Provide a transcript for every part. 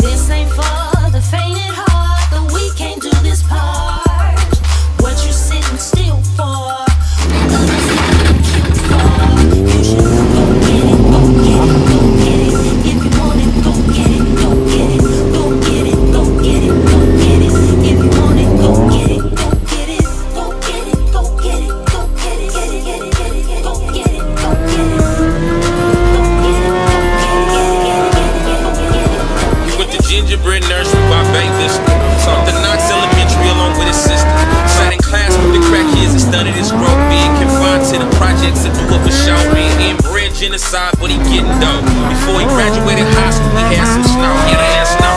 This ain't for Gingerbread Nursery by Vanquish. Taught the Knox Elementary along with his sister. Sat in class with the crack kids and studied his growth, being confined to the projects of New Fashoria. Inbred genocide, but he getting dope. Before he graduated high school, he had some snow. Yeah, I had snow.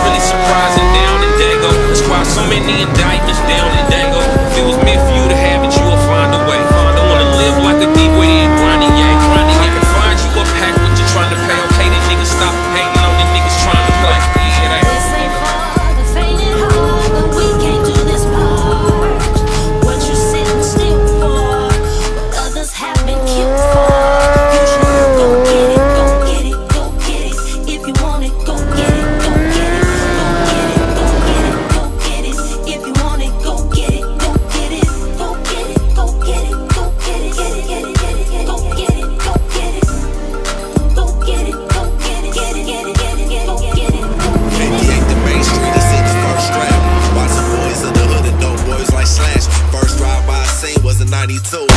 22.